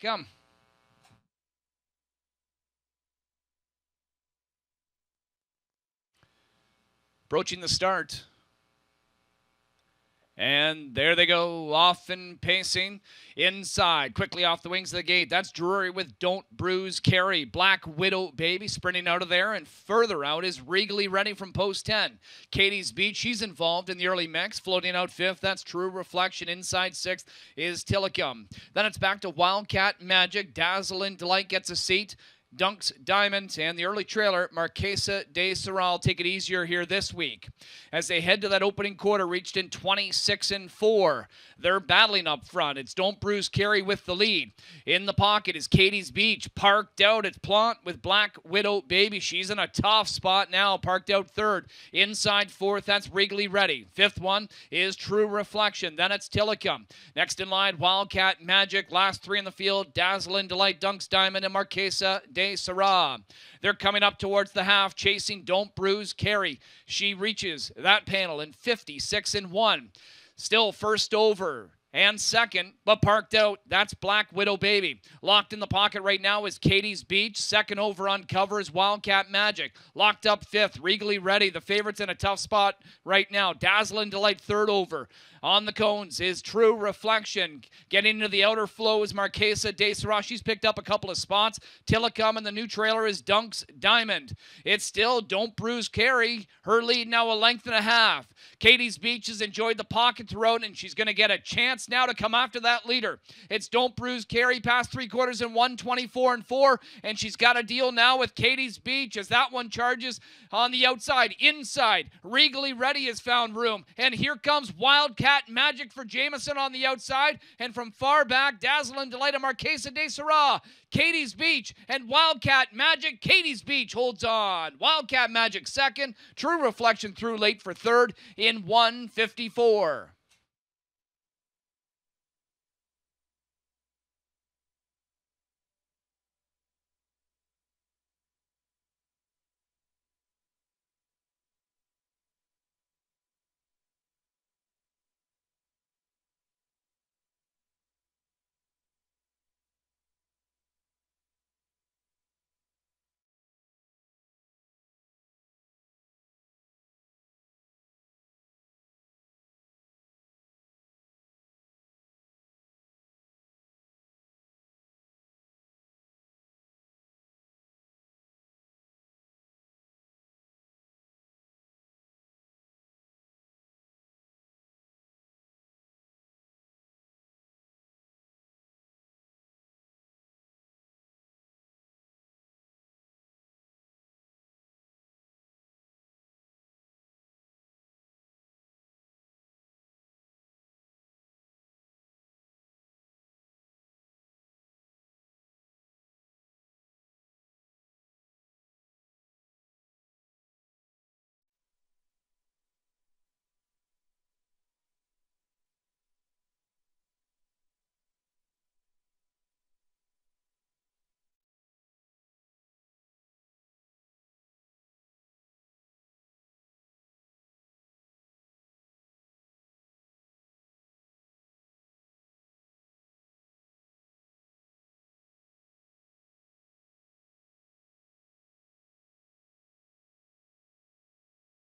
Come. Approaching the start. And there they go, off and pacing inside, quickly off the wings of the gate. That's Drury with Don't Bruise Carry. Black Widow Baby sprinting out of there, and further out is Regally Ready from post 10. Katie's Beach, she's involved in the early mix, floating out fifth. That's True Reflection. Inside sixth is Tillicum. Then it's back to Wildcat Magic. Dazzle and Delight gets a seat. Dunks Diamond and the early trailer Marquesa de Serral take it easier here this week. As they head to that opening quarter reached in 26 and 4 they're battling up front. It's Don't Bruise Carry with the lead. In the pocket is Katie's Beach parked out. At Plant with Black Widow Baby. She's in a tough spot now parked out third. Inside fourth that's Regally Ready. Fifth one is True Reflection. Then it's Tillicum. Next in line Wildcat Magic. Last three in the field Dazzle and Delight Dunks Diamond and Marquesa de de Sarah. They're coming up towards the half, chasing Don't Bruise Carry. She reaches that panel in 56 and 1. Still first over and second, but parked out. That's Black Widow Baby. Locked in the pocket right now is Katie's Beach. Second over on cover is Wildcat Magic. Locked up fifth, Regally Ready. The favorites in a tough spot right now. Dazzling Delight third over. On the cones is True Reflection. Getting into the outer flow is Marquesa de Sarah. She's picked up a couple of spots. Tillicum and the new trailer is Dunks Diamond. It's still Don't Bruise Carry. Her lead now a length and a half. Katie's Beach has enjoyed the pocket throughout, and she's going to get a chance now to come after that leader. It's Don't Bruise Carry past three quarters in 124 and 4, and she's got a deal now with Katie's Beach as that one charges on the outside. Inside, Regally Ready has found room, and here comes Wildcat Magic for Jamieson on the outside. And from far back, Dazzle and Delight of Marquesa de Sarah. Katie's Beach and Wildcat Magic. Katie's Beach holds on. Wildcat Magic second. True Reflection through late for third in 154.